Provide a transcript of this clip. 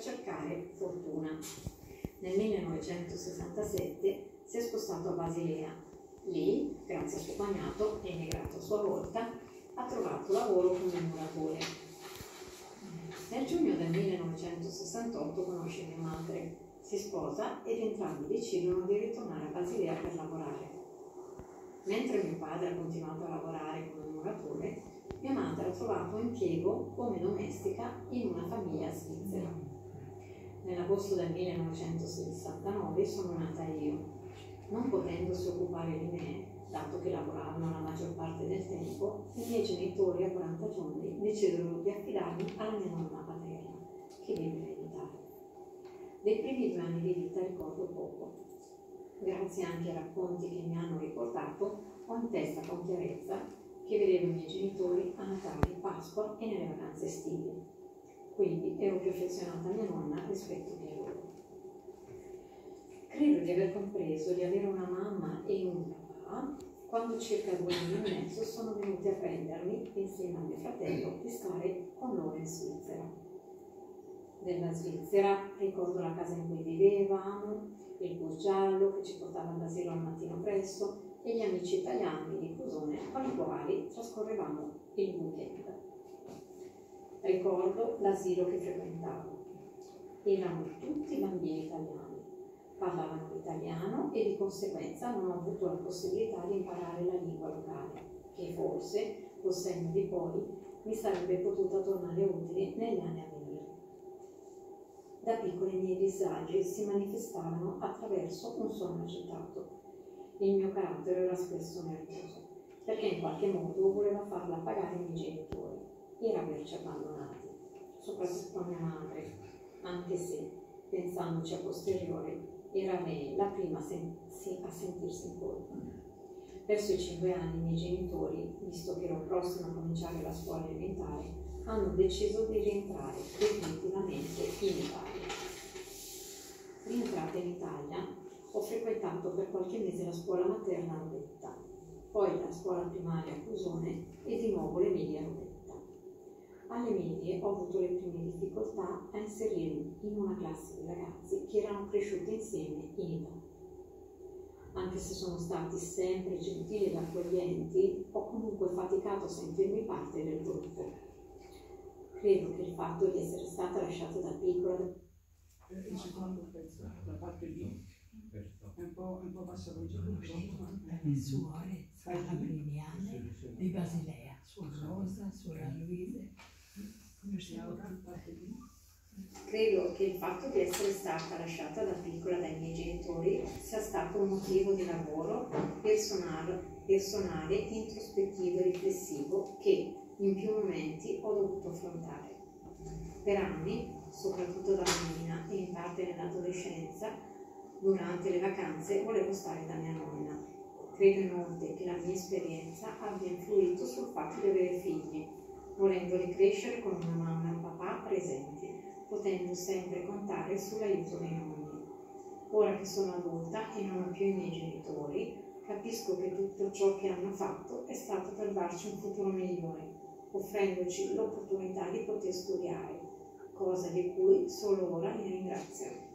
cercare fortuna. Nel 1967 si è spostato a Basilea. Lì, grazie a suo cognato, emigrato a sua volta, ha trovato lavoro come muratore. Nel giugno del 1968 conosce mia madre, si sposa ed entrambi decidono di ritornare a Basilea per lavorare. Mentre mio padre ha continuato a lavorare come muratore, mia madre ha trovato impiego come domestica in una. Nell'agosto del 1969 sono nata io. Non potendosi occupare di me, dato che lavoravano la maggior parte del tempo, i miei genitori a 40 giorni decisero di affidarmi alla mia nonna paterna, che vive in Italia. Dei primi due anni di vita ricordo poco. Grazie anche ai racconti che mi hanno riportato, ho in testa con chiarezza che vedevo i miei genitori a Natale, Pasqua e nelle vacanze estive quindi ero più affezionata a mia nonna rispetto che a loro. Credo di aver compreso di avere una mamma e un papà quando circa due anni e mezzo sono venuti a prendermi insieme a mio fratello di stare con loro in Svizzera. Della Svizzera ricordo la casa in cui vivevamo, il bus giallo che ci portava all'asilo al mattino presto e gli amici italiani di Cusone con i quali trascorrevamo il weekend. Ricordo l'asilo che frequentavo. Erano tutti bambini italiani, parlavano l'italiano e di conseguenza non ho avuto la possibilità di imparare la lingua locale, che forse, col senno di poi, mi sarebbe potuta tornare utile negli anni a venire. Da piccoli i miei disagi si manifestavano attraverso un sonno agitato. Il mio carattere era spesso nervoso, perché in qualche modo voleva farla pagare i miei genitori era averci abbandonati, soprattutto mia madre, anche se, pensandoci a posteriore, era lei la prima a, sentirsi in colpa. Verso i cinque anni i miei genitori, visto che ero prossima a cominciare la scuola elementare, hanno deciso di rientrare definitivamente in Italia. Rientrata in Italia, ho frequentato per qualche mese la scuola materna a Robetta, poi la scuola primaria a Cusone e di nuovo l'Emilia Robetta. Alle medie ho avuto le prime difficoltà a inserirmi in una classe di ragazzi che erano cresciuti insieme in Italia. Anche se sono stati sempre gentili ed accoglienti, ho comunque faticato a sentirmi parte del gruppo. Credo che il fatto di essere stata lasciata da piccola il secondo pezzo, la parte B, è un po', un po passato giù. Suore, Scala Briniana di Basilea, Suor Rosa, Suor Luise. Credo che il fatto di essere stata lasciata da piccola dai miei genitori sia stato un motivo di lavoro personale, personale introspettivo e riflessivo che in più momenti ho dovuto affrontare. Per anni, soprattutto da bambina e in parte nell'adolescenza, durante le vacanze volevo stare da mia nonna. Credo inoltre che la mia esperienza abbia influito sul fatto di avere figli volendoli crescere con una mamma e un papà presenti, potendo sempre contare sull'aiuto dei nonni. Ora che sono adulta e non ho più i miei genitori, capisco che tutto ciò che hanno fatto è stato per darci un futuro migliore, offrendoci l'opportunità di poter studiare, cosa di cui solo ora li ringrazio.